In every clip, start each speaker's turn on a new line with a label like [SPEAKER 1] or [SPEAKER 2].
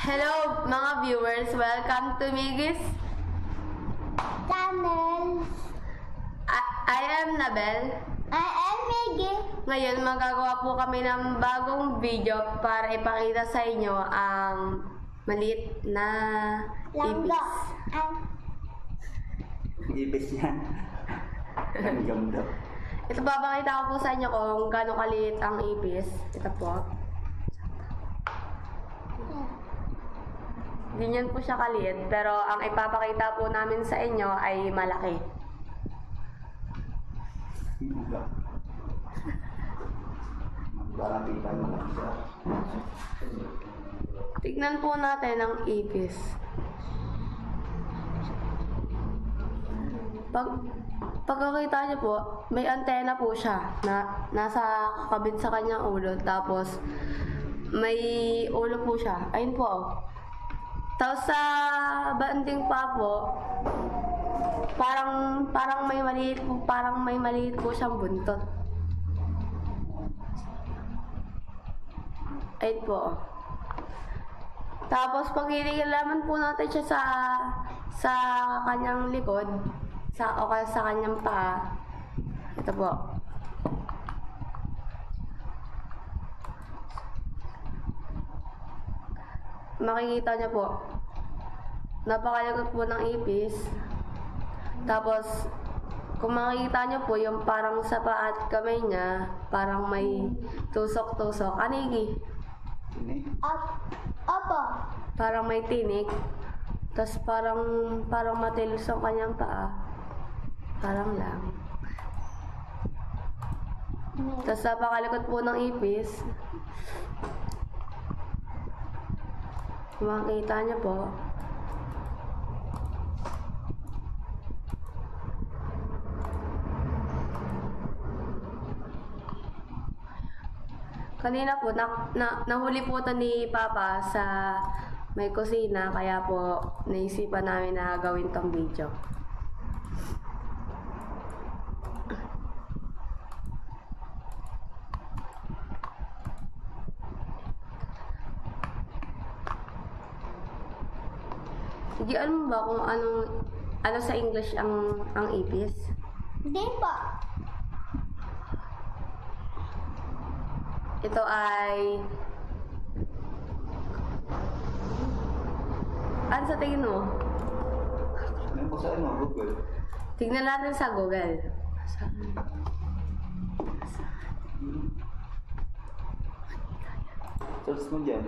[SPEAKER 1] Hello mga viewers, welcome to Migis.
[SPEAKER 2] Channel.
[SPEAKER 1] I, I am Nabel.
[SPEAKER 2] I am Miggy.
[SPEAKER 1] Ngayon magagawa po kami ng bagong video para ipakita sa inyo ang maliit na
[SPEAKER 2] Langga.
[SPEAKER 1] ipis.
[SPEAKER 2] Ang
[SPEAKER 3] Ipis yan. Langgam daw.
[SPEAKER 1] Ito papakita ko po sa inyo kung gaano kaliit ang ipis. Ito po. Ganyan po siya kaliit, pero ang ipapakita po namin sa inyo ay malaki. Tignan po natin ang ipis. Pag pagkakita niyo po, may antena po siya na nasa kakabit sa kanyang ulo. Tapos, may ulo po siya. Ayun po. oh. Tapos sa banding pa po, parang parang may maliit po, parang may maliit po siyang buntot. Ayun po. Tapos pag inilaman po natin siya sa sa kanyang likod, sa o kaya sa kanyang paa. Ito po. Makikita niyo po. Napakalagot po ng ipis. Tapos kung makikita niyo po yung parang sa paa at kamay niya, parang may tusok-tusok. Anigi.
[SPEAKER 3] Ini.
[SPEAKER 2] Op. Opo.
[SPEAKER 1] parang may tinik. Tapos parang parang matilos ang kanyang paa. Parang lang. Tapos napakalikot po ng ipis. Kung makikita niyo po. Kanina po, na, na, nahuli po ito ni Papa sa may kusina, kaya po naisipan namin na gawin tong video. Sige, alam mo ba kung anong, ano sa English ang, ang ipis?
[SPEAKER 2] Hindi po.
[SPEAKER 1] Ito ay... Ano sa tingin mo?
[SPEAKER 3] Ano po sa ano? Google.
[SPEAKER 1] Tignan natin sa Google.
[SPEAKER 3] Search mo dyan.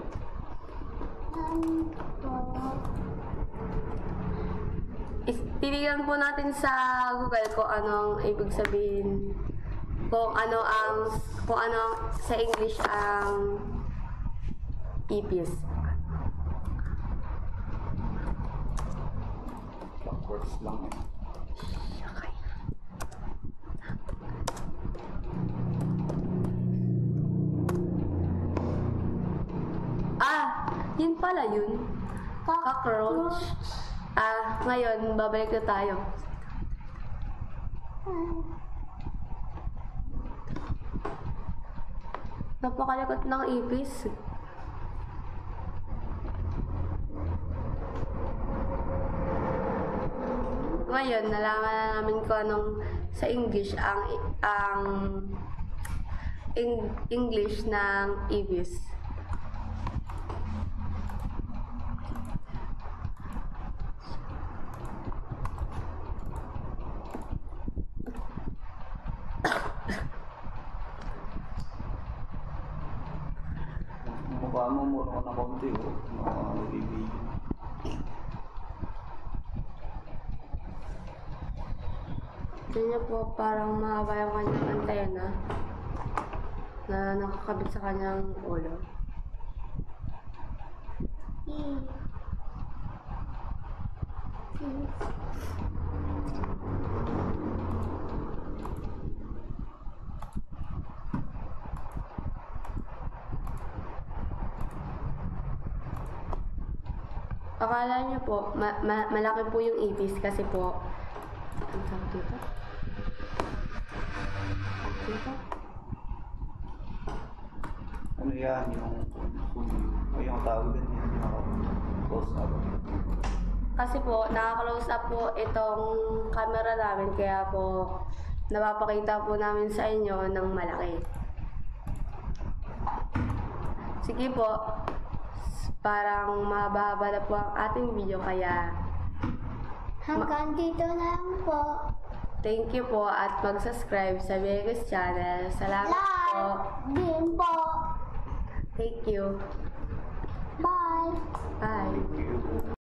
[SPEAKER 2] Ano
[SPEAKER 1] tinignan po natin sa Google kung anong ibig sabihin. Kung ano ang kung ano sa English ang ipis.
[SPEAKER 3] Backwards lang eh.
[SPEAKER 1] Ah, yun pala yun. Cockroach. Ah, ngayon, babalik na tayo. Napakalikot ng ipis. Ngayon, nalaman na namin kung anong sa English ang ang Eng- English ng ibis.
[SPEAKER 3] Ang mukha mo, muro ka na konti oh. Mga bibigyan.
[SPEAKER 1] Tignan niyo po parang mahaba yung kanyang antena na nakakabit sa kanyang ulo.
[SPEAKER 2] E.
[SPEAKER 1] Akala niyo po, ma- ma- malaki po yung ipis kasi po, ang tawag dito? Dito?
[SPEAKER 3] Ano yan? Yung... Ay, yung tawag din yan. Yung Close up.
[SPEAKER 1] Kasi po, nakaka-close up po itong camera namin, kaya po napapakita po namin sa inyo ng malaki. Sige po, parang mahaba-haba na po ang ating video, kaya
[SPEAKER 2] Hanggang dito na lang po.
[SPEAKER 1] thank you po at mag-subscribe sa Vegas channel. Salamat po.
[SPEAKER 2] Like din po.
[SPEAKER 1] Thank you.
[SPEAKER 2] Bye.
[SPEAKER 1] Bye.
[SPEAKER 3] Thank you.